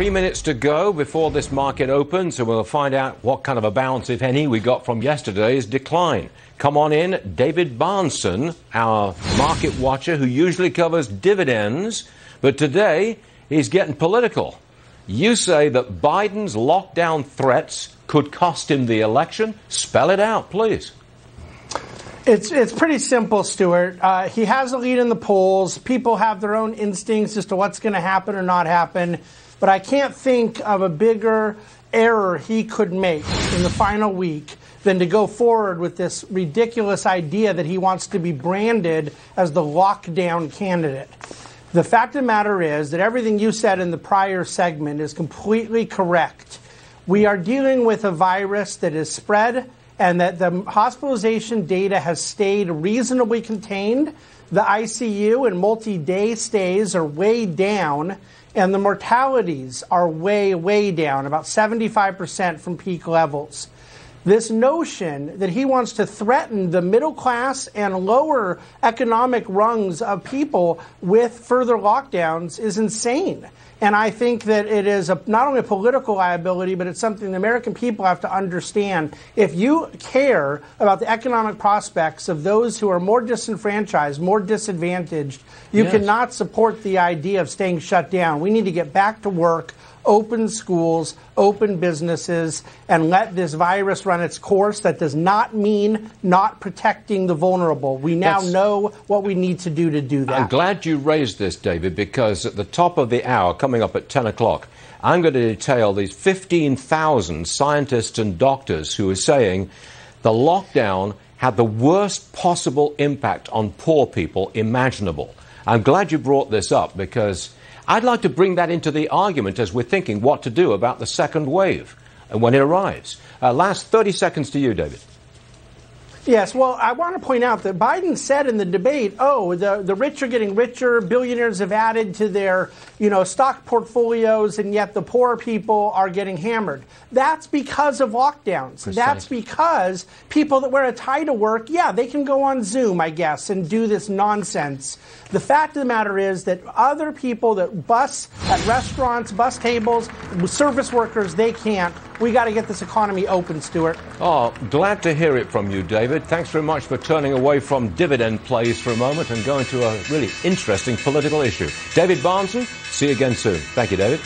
Three minutes to go before this market opens, and we'll find out what kind of a bounce, if any, we got from yesterday's decline. Come on in, David Bahnsen, our market watcher who usually covers dividends, but today he's getting political. You say that Biden's lockdown threats could cost him the election. Spell it out, please. It's it's pretty simple, Stuart. Uh, he has a lead in the polls. People have their own instincts as to what's going to happen or not happen, but I can't think of a bigger error he could make in the final week than to go forward with this ridiculous idea that he wants to be branded as the lockdown candidate. The fact of the matter is that everything you said in the prior segment is completely correct. We are dealing with a virus that is spread and that the hospitalization data has stayed reasonably contained. The ICU and multi day stays are way down, and the mortalities are way, way down, about 75% from peak levels. This notion that he wants to threaten the middle class and lower economic rungs of people with further lockdowns is insane. And I think that it is a, not only a political liability, but it's something the American people have to understand. If you care about the economic prospects of those who are more disenfranchised, more disadvantaged, you yes. cannot support the idea of staying shut down. We need to get back to work open schools, open businesses, and let this virus run its course. That does not mean not protecting the vulnerable. We now That's, know what we need to do to do that. I'm glad you raised this, David, because at the top of the hour, coming up at 10 o'clock, I'm going to detail these 15,000 scientists and doctors who are saying the lockdown had the worst possible impact on poor people imaginable. I'm glad you brought this up because I'd like to bring that into the argument as we're thinking what to do about the second wave and when it arrives. Uh, last 30 seconds to you, David. Yes, well, I want to point out that Biden said in the debate, "Oh, the the rich are getting richer, billionaires have added to their, you know, stock portfolios and yet the poor people are getting hammered." That's because of lockdowns. That's because people that wear a tie to work, yeah, they can go on Zoom, I guess, and do this nonsense. The fact of the matter is that other people that bus at restaurants, bus tables, service workers, they can't. We got to get this economy open, Stuart. Oh, glad to hear it from you, David. Thanks very much for turning away from dividend plays for a moment and going to a really interesting political issue. David Bahnsen, see you again soon. Thank you, David.